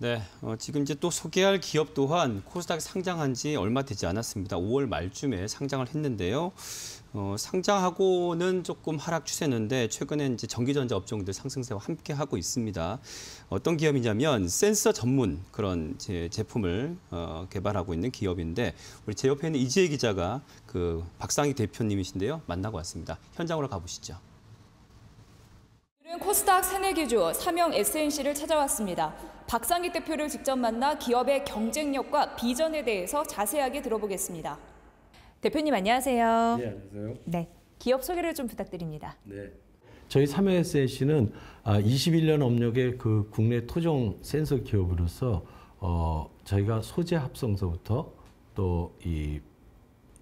네, 어, 지금 이제 또 소개할 기업 또한 코스닥에 상장한 지 얼마 되지 않았습니다. 5월 말쯤에 상장을 했는데요. 어, 상장하고는 조금 하락 추세였는데 최근에 이제 전기전자 업종들 상승세와 함께 하고 있습니다. 어떤 기업이냐면 센서 전문 그런 제, 제품을 어, 개발하고 있는 기업인데 우리 제 옆에 있는 이지혜 기자가 그 박상희 대표님이신데요. 만나고 왔습니다. 현장으로 가보시죠. 코스닥 새내기주 삼영 S&C를 찾아왔습니다. 박상익 대표를 직접 만나 기업의 경쟁력과 비전에 대해서 자세하게 들어보겠습니다. 대표님 안녕하세요. 네, 안녕하세요. 네, 기업 소개를 좀 부탁드립니다. 네. 저희 삼영S&C는 21년 업력의 그 국내 토종 센서 기업으로서 어, 저희가 소재 합성서부터 또 이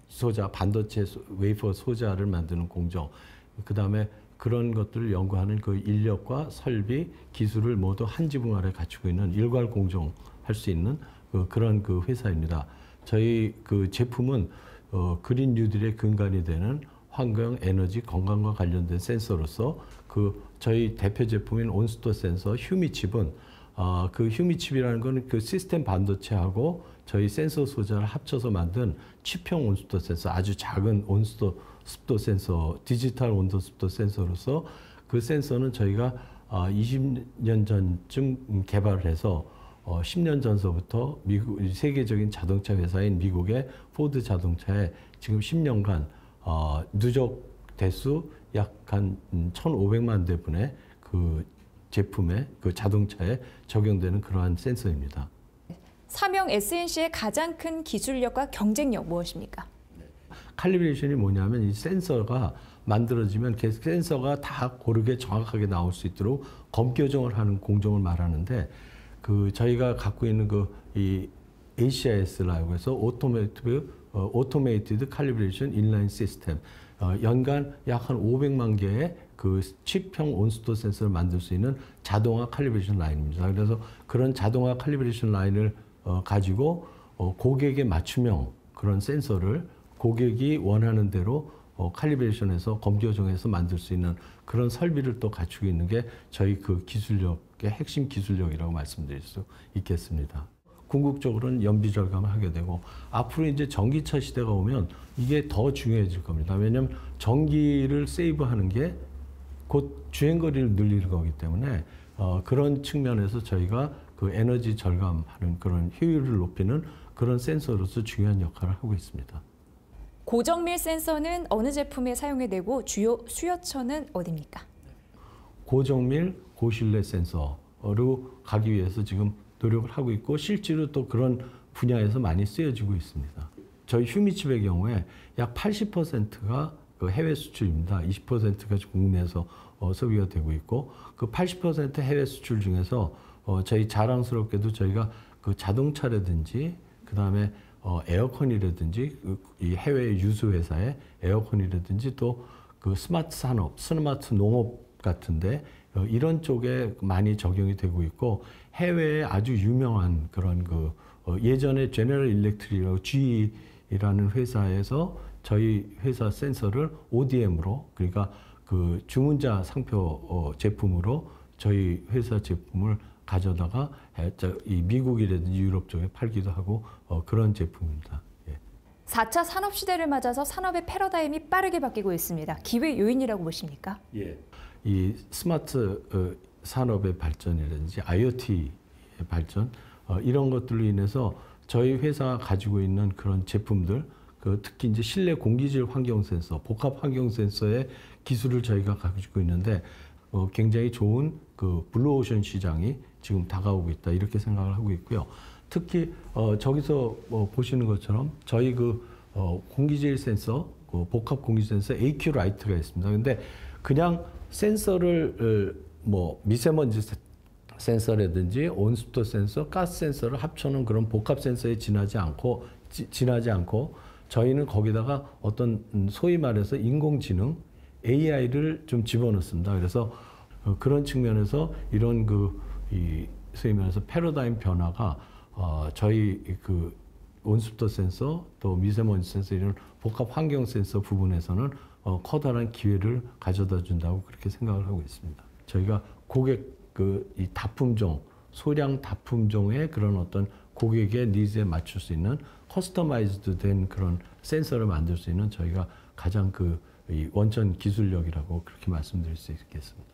소자 반도체 소- 웨이퍼 소자를 만드는 공정 그다음에 그런 것들을 연구하는 그 인력과 설비 기술을 모두 한 지붕 아래 갖추고 있는 일괄 공정 할 수 있는 그 그런 그 회사입니다. 저희 그 제품은 어, 그린 뉴딜의 근간이 되는 환경, 에너지, 건강과 관련된 센서로서 그 저희 대표 제품인 온스토 센서 휴미칩은 어, 그 휴미칩이라는 거는 그 시스템 반도체하고 저희 센서 소자를 합쳐서 만든 칩형 온습도 센서 아주 작은 온수도 습도 센서 디지털 온도 습도 센서로서 그 센서는 저희가 아, 20년 전쯤 개발을 해서 어, 10년 전서부터 미국 세계적인 자동차 회사인 미국의 포드 자동차에 지금 10년간 어, 누적 대수 약 한 1,500만 대분의 그 제품에 그 자동차에 적용되는 그러한 센서입니다. 삼영 S&C의 가장 큰 기술력과 경쟁력 무엇입니까? 칼리브레이션이 뭐냐면 이 센서가 만들어지면 그 센서가 다 고르게 정확하게 나올 수 있도록 검 교정을 하는 공정을 말하는데 그 저희가 갖고 있는 그 이 ACIS라고 해서 automated 어, automated calibration in-line system 어, 연간 약 한 500만 개의 그 칩형 온습도 센서를 만들 수 있는 자동화 calibration 라인입니다. 그래서 그런 자동화 칼리브레이션 라인을 어, 가지고 어, 고객에 맞춤형 그런 센서를 고객이 원하는 대로 어, 칼리브레이션해서 검교정해서 만들 수 있는 그런 설비를 또 갖추고 있는 게 저희 그 기술력의 핵심 기술력이라고 말씀드릴 수 있겠습니다. 궁극적으로는 연비 절감을 하게 되고 앞으로 이제 전기차 시대가 오면 이게 더 중요해질 겁니다. 왜냐하면 전기를 세이브하는 게 곧 주행 거리를 늘리는 거기 때문에 어, 그런 측면에서 저희가 그 에너지 절감하는 그런 효율을 높이는 그런 센서로서 중요한 역할을 하고 있습니다. 고정밀 센서는 어느 제품에 사용이 되고 주요 수요처는 어디입니까? 고정밀 고신뢰 센서로 가기 위해서 지금 노력을 하고 있고 실제로 또 그런 분야에서 많이 쓰여지고 있습니다. 저희 휴미칩의 경우에 약 80%가 그 해외 수출입니다. 20%가 국내에서 어, 소비가 되고 있고 그 80% 해외 수출 중에서 어, 저희 자랑스럽게도 저희가 그 자동차라든지 그 다음에 어, 에어컨이라든지 그, 이 해외 유수 회사의 에어컨이라든지 또 그 스마트 산업, 스마트 농업 같은데 어, 이런 쪽에 많이 적용이 되고 있고 해외에 아주 유명한 그런 그 어, 예전에 제너럴 일렉트릭이라고 GE라는 회사에서 저희 회사 센서를 ODM으로 그러니까 그 주문자 상표 어, 제품으로 저희 회사 제품을 가져다가 이 미국이라든지 유럽 쪽에 팔기도 하고 어, 그런 제품입니다. 예. 4차 산업 시대를 맞아서 산업의 패러다임이 빠르게 바뀌고 있습니다. 기회 요인이라고 보십니까? 이 스마트 어, 산업의 발전이라든지 IoT의 발전 어, 이런 것들로 인해서 저희 회사가 가지고 있는 그런 제품들 그 특히 이제 실내 공기질 환경 센서, 복합 환경 센서의 기술을 저희가 가지고 있는데 어, 굉장히 좋은 그 블루오션 시장이 지금 다가오고 있다 이렇게 생각을 하고 있고요. 특히 어, 저기서 뭐 보시는 것처럼 저희 그 어, 공기질 센서, 그 복합 공기질 센서 AQ 라이트가 있습니다. 근데 그냥 센서를 어, 뭐 미세먼지 세- 센서라든지 온습도 센서, 가스 센서를 합쳐놓은 그런 복합 센서에 지나지 않고 지, 지나지 않고 저희는 거기다가 어떤 음, 소위 말해서 인공지능 AI를 좀 집어넣습니다. 그래서 어, 그런 측면에서 이런 그 이 소위 말해서 패러다임 변화가 어, 저희 그 온습도 센서 또 미세먼지 센서 이런 복합 환경 센서 부분에서는 어, 커다란 기회를 가져다 준다고 그렇게 생각을 하고 있습니다. 저희가 고객 그 이 다품종 소량 다품종의 그런 어떤 고객의 needs에 맞출 수 있는 customized 된 그런 센서를 만들 수 있는 저희가 가장 그이 원천 기술력이라고 그렇게 말씀드릴 수 있겠습니다.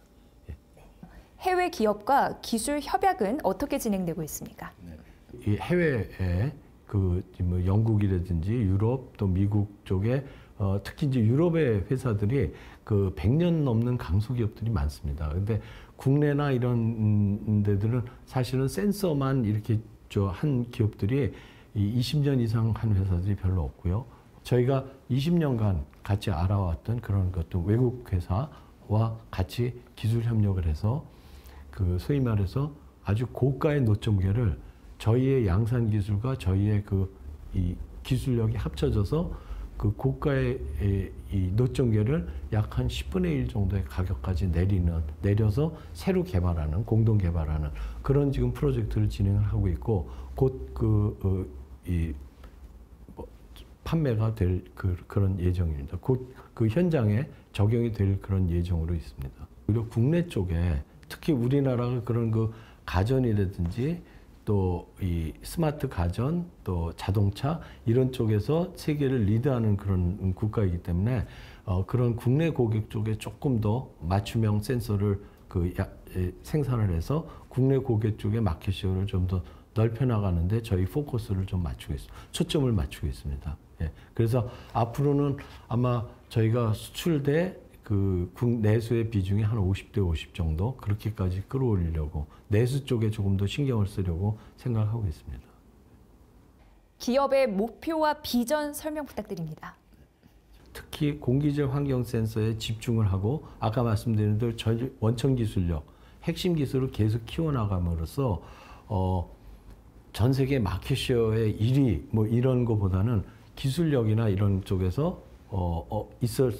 해외 기업과 기술 협약은 어떻게 진행되고 있습니까? 이 해외에 그 뭐 영국이라든지 유럽 또 미국 쪽에 어, 특히 이제 유럽의 회사들이 그 100년 넘는 강소기업들이 많습니다. 근데 국내나 이런 음, 데들은 사실은 센서만 이렇게 저 한 기업들이 이 20년 이상 한 회사들이 별로 없고요. 저희가 20년간 같이 알아왔던 그런 것도 외국 회사와 같이 기술 협력을 해서 그 소위 말해서 아주 고가의 노점계를 저희의 양산 기술과 저희의 그 이 기술력이 합쳐져서 그 고가의 이- 이 노점계를 약 한 10분의 1 정도의 가격까지 내리는 내려서 새로 개발하는 공동 개발하는 그런 지금 프로젝트를 진행을 하고 있고 곧그이 뭐 판매가 될 그, 그런 예정입니다. 곧 그 현장에 적용이 될 그런 예정으로 있습니다. 그리고 국내 쪽에 특히 우리나라가 그런 그 가전이라든지 또 이 스마트 가전 또 자동차 이런 쪽에서 세계를 리드하는 그런 국가이기 때문에 어, 그런 국내 고객 쪽에 조금 더 맞춤형 센서를 그 야- 에, 생산을 해서 국내 고객 쪽의 market share를 좀더 넓혀 나가는데 저희 포커스를 좀 맞추고 있습니다. 초점을 맞추고 있습니다. 예. 그래서 앞으로는 아마 저희가 수출 대 그 국- 내수의 비중이 한 50대 50 정도 그렇게까지 끌어올리려고 내수 쪽에 조금 더 신경을 쓰려고 생각하고 있습니다. 기업의 목표와 비전 설명 부탁드립니다. 특히 공기질 환경 센서에 집중을 하고 아까 말씀드린 대로 전 원천 기술력, 핵심 기술을 계속 키워나감으로써 어, 전 세계 마켓시어의 1위 뭐 이런 거보다는 기술력이나 이런 쪽에서 어, 어, 있어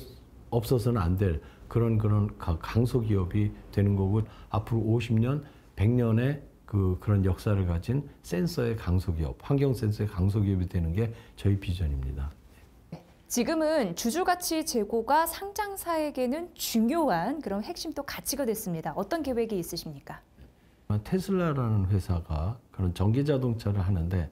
없어서는 안 될 그런 그런 가- 강소 기업이 되는 거고 앞으로 50년, 100년의 그 그런 역사를 가진 센서의 강소 기업, 환경 센서의 강소 기업이 되는 게 저희 비전입니다. 지금은 주주가치 제고가 상장사에게는 중요한 그런 핵심 또 가치가 됐습니다. 어떤 계획이 있으십니까? 테슬라라는 회사가 그런 전기 자동차를 하는데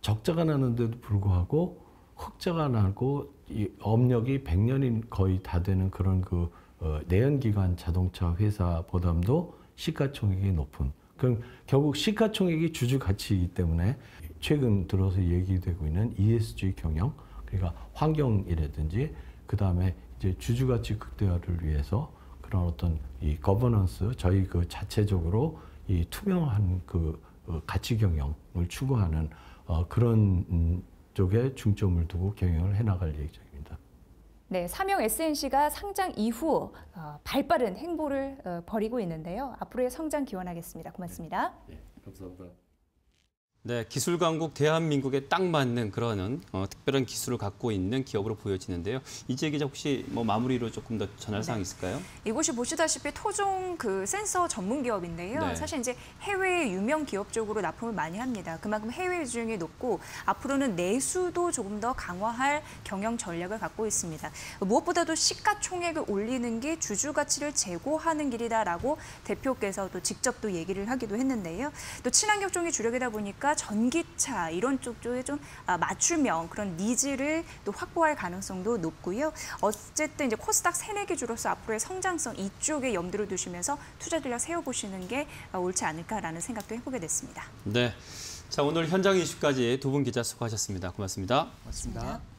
적자가 나는데도 불구하고 흑자가 나고 이 업력이 100년이 거의 다 되는 그런 그 어, 내연기관 자동차 회사보다도 시가총액이 높은 그럼 결국 시가총액이 주주 가치이기 때문에 최근 들어서 얘기되고 있는 ESG 경영 그러니까 환경이라든지 그 다음에 이제 주주 가치 극대화를 위해서 그런 어떤 이 거버넌스 저희 그 자체적으로 이 투명한 그 어, 가치 경영을 추구하는 어, 그런 음, 쪽에 중점을 두고 경영을 해나갈 예정입니다. 네, 사명 SNC가 상장 이후 어, 발빠른 행보를 어, 벌이고 있는데요. 앞으로의 성장 기원하겠습니다. 고맙습니다. 감사합니다. 네, 기술 강국 대한민국에 딱 맞는 그런 어, 특별한 기술을 갖고 있는 기업으로 보여지는데요. 이재 기자 혹시 뭐 마무리로 조금 더 전할 사항 있을까요? 이곳이 보시다시피 토종 그 센서 전문 기업인데요. 네. 사실 이제 해외 유명 기업 쪽으로 납품을 많이 합니다. 그만큼 해외 비중이 높고 앞으로는 내수도 조금 더 강화할 경영 전략을 갖고 있습니다. 무엇보다도 시가총액을 올리는 게 주주 가치를 제고하는 길이다라고 대표께서도 직접 또 얘기를 하기도 했는데요. 또 친환경 쪽이 주력이다 보니까 전기차 이런 쪽 쪽에 좀 아, 맞춤형 그런 needs를 또 확보할 가능성도 높고요. 어쨌든 이제 코스닥 새내기 주로서 앞으로의 성장성 이쪽에 염두를 두시면서 투자 전략 세워보시는 게 아, 옳지 않을까라는 생각도 해보게 됐습니다. 네. 자, 오늘 현장 이슈까지 두 분 기자 수고하셨습니다. 고맙습니다. 고맙습니다.